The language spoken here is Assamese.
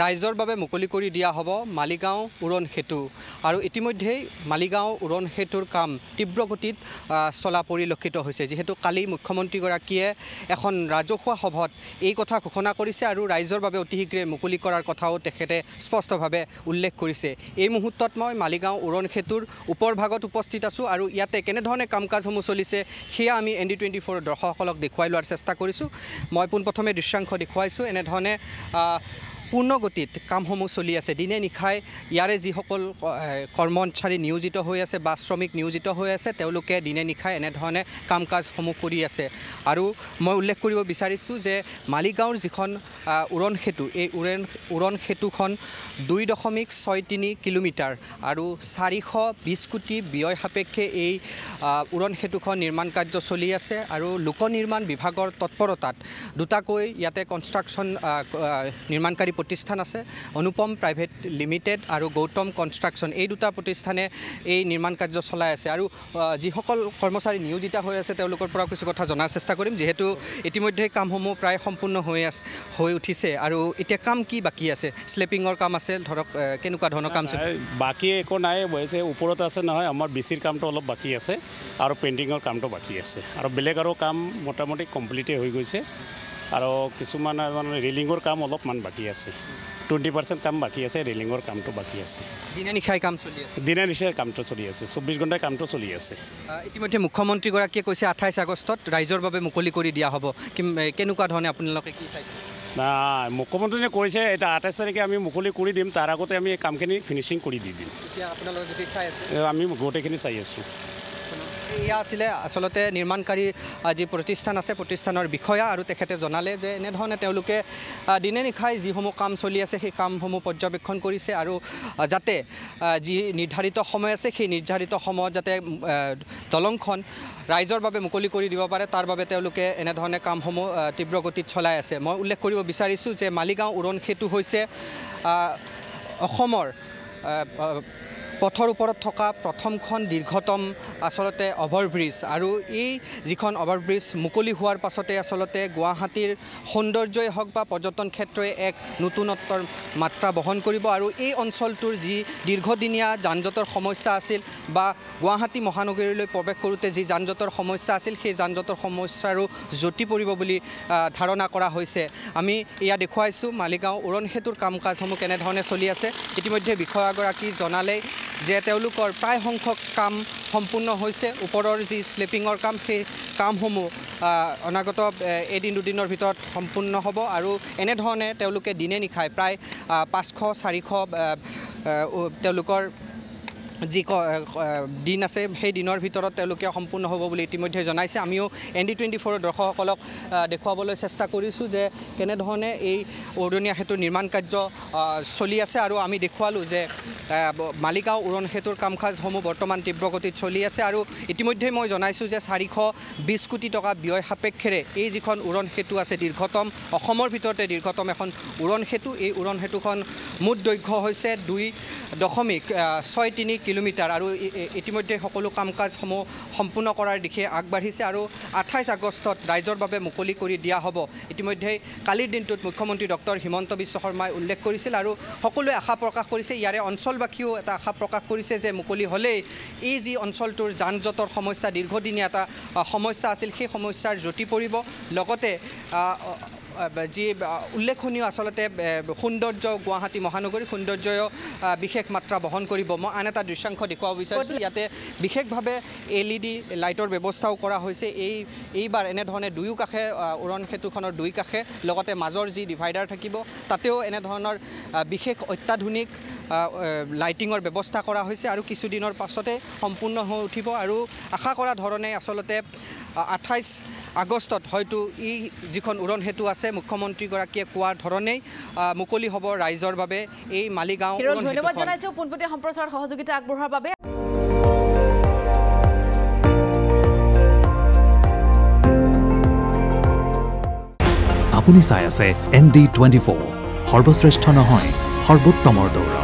ৰাইজৰ বাবে মুকলি কৰি দিয়া হ'ব মালিগাঁও উৰণ সেতু। আৰু ইতিমধ্যেই মালিগাঁও উৰণ সেতুৰ কাম তীব্ৰ গতিত চলা পৰিলক্ষিত হৈছে। যিহেতু কালি মুখ্যমন্ত্ৰীগৰাকীয়ে এখন ৰাজহুৱা সভাত এই কথা ঘোষণা কৰিছে আৰু ৰাইজৰ বাবে অতি শীঘ্ৰে মুকলি কৰাৰ কথাও তেখেতে স্পষ্টভাৱে উল্লেখ কৰিছে। এই মুহূৰ্তত মই মালিগাঁও উৰণ সেতুৰ ওপৰ ভাগত উপস্থিত আছোঁ আৰু ইয়াতে কেনেধৰণে কাম কাজসমূহ চলিছে সেয়া আমি এন ডি টুৱেণ্টি ফ'ৰ দৰ্শকসকলক দেখুৱাই লোৱাৰ চেষ্টা কৰিছোঁ। মই পোনপ্ৰথমে দৃশ্যাংশ দেখুৱাইছোঁ। এনেধৰণে পূৰ্ণ গতিত কামসমূহ চলি আছে। দিনে নিশাই ইয়াৰে যিসকল কৰ্মচাৰী নিয়োজিত হৈ আছে বা শ্ৰমিক নিয়োজিত হৈ আছে তেওঁলোকে দিনে নিশাই এনেধৰণে কাম কাজসমূহ কৰি আছে। আৰু মই উল্লেখ কৰিব বিচাৰিছোঁ যে মালিগাঁৱৰ যিখন উৰণ সেতু এই উৰণ উৰণ সেতুখন দুই দশমিক ছয় তিনি কিলোমিটাৰ আৰু চাৰিশ বিছ কোটি ব্যয় সাপেক্ষে এই উৰণ সেতুখন নিৰ্মাণ কাৰ্য চলি আছে আৰু লোক নিৰ্মাণ বিভাগৰ তৎপৰতাত দুটাকৈ ইয়াতে কনষ্ট্ৰাকশ্যন নিৰ্মাণকাৰী প্ৰতিষ্ঠান আছে অনুপম প্ৰাইভেট লিমিটেড আৰু গৌতম কনষ্ট্ৰাকশ্যন। এই দুটা প্ৰতিষ্ঠানে এই নিৰ্মাণ কাৰ্য চলাই আছে। আৰু যিসকল কৰ্মচাৰী নিয়োজিত হৈ আছে তেওঁলোকৰ পৰা কিছু কথা জনাৰ চেষ্টা কৰিম। যিহেতু ইতিমধ্যে কামসমূহ প্ৰায় সম্পূৰ্ণ হৈ আছে হৈ উঠিছে। আৰু এতিয়া কাম কি বাকী আছে? শ্লেপিঙৰ কাম আছে ধৰক কেনেকুৱা ধৰণৰ কাম বাকী একো নাই হৈছে ওপৰত আছে নহয় আমাৰ বিচিৰ কামটো অলপ বাকী আছে আৰু পেইণ্টিঙৰ কামটো বাকী আছে। আৰু বেলেগ আৰু কাম মোটামুটি কমপ্লিটেই হৈ গৈছে। আৰু কিছুমান মানে ৰেলিঙৰ কাম অলপমান বাকী আছে। টুৱেণ্টি পাৰ্চেণ্ট কাম বাকী আছে ৰেলিঙৰ কামটো বাকী আছে। দিনে নিশাই কাম চলি আছে। দিনে নিশাই কামটো চলি আছে চৌব্বিছ ঘণ্টাই কামটো চলি আছে। ইতিমধ্যে মুখ্যমন্ত্ৰীগৰাকীয়ে কৈছে আঠাইছ আগষ্টত ৰাইজৰ বাবে মুকলি কৰি দিয়া হ'ব। কেনেকুৱা ধৰণে আপোনালোকে কি চাইছে নাই মুখ্যমন্ত্ৰীয়ে কৈছে এটা আঠাইছ তাৰিখে আমি মুকলি কৰি দিম তাৰ আগতে আমি এই কামখিনি ফিনিচিং কৰি দি দিম। এতিয়া আপোনালোকে যদি চাই আছে। এ, আমি গোটেইখিনি চাই আছোঁ। এয়া আছিলে আচলতে নিৰ্মাণকাৰী যি প্ৰতিষ্ঠান আছে প্ৰতিষ্ঠানৰ বিষয়া আৰু তেখেতে জনালে যে এনেধৰণে তেওঁলোকে দিনে নিশাই যিসমূহ কাম চলি আছে সেই কামসমূহ পৰ্যবেক্ষণ কৰিছে আৰু যাতে যি নিৰ্ধাৰিত সময় আছে সেই নিৰ্ধাৰিত সময়ত যাতে দলংখন ৰাইজৰ বাবে মুকলি কৰি দিব পাৰে তাৰ বাবে তেওঁলোকে এনেধৰণে কামসমূহ তীব্ৰ গতিত চলাই আছে। মই উল্লেখ কৰিব বিচাৰিছোঁ যে মালিগাঁও উৰণ সেতু হৈছে অসমৰ পথৰ ওপৰত থকা প্ৰথমখন দীৰ্ঘতম আচলতে অভাৰব্ৰিজ আৰু এই যিখন অভাৰব্ৰিজ মুকলি হোৱাৰ পাছতে আচলতে গুৱাহাটীৰ সৌন্দৰ্যই হওক বা পৰ্যটন ক্ষেত্ৰই এক নতুনত্বৰ মাত্ৰা বহন কৰিব আৰু এই অঞ্চলটোৰ যি দীৰ্ঘদিনীয়া যান জঁটৰ সমস্যা আছিল বা গুৱাহাটী মহানগৰীলৈ প্ৰৱেশ কৰোঁতে যি যান জঁটৰ সমস্যা আছিল সেই যান জঁটৰ সমস্যাৰো জটি পৰিব বুলি ধাৰণা কৰা হৈছে। আমি এয়া দেখুৱাইছোঁ মালিগাঁও উৰণ সেতুৰ কাম কাজসমূহ কেনেধৰণে চলি আছে ইতিমধ্যে বিষয়াগৰাকী জনালেই যে তেওঁলোকৰ প্ৰায় সংখ্যক কাম সম্পূৰ্ণ হৈছে। ওপৰৰ যি স্লেপিঙৰ কাম সেই কামসমূহ অনাগত এদিন দুদিনৰ ভিতৰত সম্পূৰ্ণ হ'ব আৰু এনেধৰণে তেওঁলোকে দিনে নিশাই প্ৰায় পাঁচশ চাৰিশ তেওঁলোকৰ যি দিন আছে সেই দিনৰ ভিতৰত তেওঁলোকে সম্পূৰ্ণ হ'ব বুলি ইতিমধ্যে জনাইছে। আমিও এন ডি টুৱেণ্টি ফ'ৰৰ দৰ্শকসকলক দেখুৱাবলৈ চেষ্টা কৰিছোঁ যে কেনেধৰণে এই উৰণীয়া সেতুৰ নিৰ্মাণ কাৰ্য চলি আছে আৰু আমি দেখুৱালোঁ যে মালিগাঁও উৰণ সেতুৰ কাম কাজসমূহ বৰ্তমান তীব্ৰ গতিত চলি আছে আৰু ইতিমধ্যে মই জনাইছোঁ যে চাৰিশ বিছ কোটি টকা ব্যয় সাপেক্ষেৰে এই যিখন উৰণ সেতু আছে দীৰ্ঘতম অসমৰ ভিতৰতে দীৰ্ঘতম এখন উৰণ সেতু। এই উৰণ সেতুখন মুঠ দৈৰ্ঘ্য হৈছে দুই দশমিক ছয় তিনি কিলোমিটাৰ আৰু ইতিমধ্যে সকলো কাম কাজসমূহ সম্পূৰ্ণ কৰাৰ দিশে আগবাঢ়িছে আৰু আঠাইছ আগষ্টত ৰাইজৰ বাবে মুকলি কৰি দিয়া হ'ব। ইতিমধ্যে কালিৰ দিনটোত মুখ্যমন্ত্ৰী ডক্টৰ হিমন্ত বিশ্ব শৰ্মাই উল্লেখ কৰিছিল আৰু সকলোৱে আশা প্ৰকাশ কৰিছে ইয়াৰে অঞ্চলবাসীয়েও এটা আশা প্ৰকাশ কৰিছে যে মুকলি হ'লেই এই যি অঞ্চলটোৰ যান জঁটৰ সমস্যা দীৰ্ঘদিনীয়া এটা সমস্যা আছিল সেই সমস্যাৰ জটি পৰিব। লগতে যি উল্লেখনীয় আচলতে সৌন্দৰ্য গুৱাহাটী মহানগৰী সৌন্দৰ্যও আ, বিশেষ মাত্ৰা বহন কৰিব। মই আন এটা দৃশ্যাংশ দেখুৱাব বিচাৰিছোঁ। ইয়াতে বিশেষভাৱে এল ই ডি লাইটৰ ব্যৱস্থাও কৰা হৈছে। এই এইবাৰ এনেধৰণে দুয়ো কাষে উৰণ সেতুখনৰ দুই কাষে লগতে মাজৰ যি ডিভাইডাৰ থাকিব তাতেও এনেধৰণৰ বিশেষ অত্যাধুনিক লাইটিঙৰ ব্যৱস্থা কৰা হৈছে আৰু কিছুদিনৰ পাছতে সম্পূৰ্ণ হৈ উঠিব আৰু আশা কৰা ধৰণে আচলতে আঠাইছ আগষ্টত হয়তো ই যিখন উৰণ সেতু আছে মুখ্যমন্ত্ৰীগৰাকীয়ে কোৱাৰ ধৰণেই মুকলি হ'ব ৰাইজৰ বাবে এই মালিগাঁও ধন্যবাদ। জনাইছোঁ পোনপটীয়া সম্প্ৰচাৰত সহযোগিতা আগবঢ়োৱাৰ বাবে। আপুনি চাই আছে এন ডি টুৱেণ্টি ফ'ৰ। সৰ্বশ্ৰেষ্ঠ নহয় সৰ্বোত্তমৰ দৌৰ।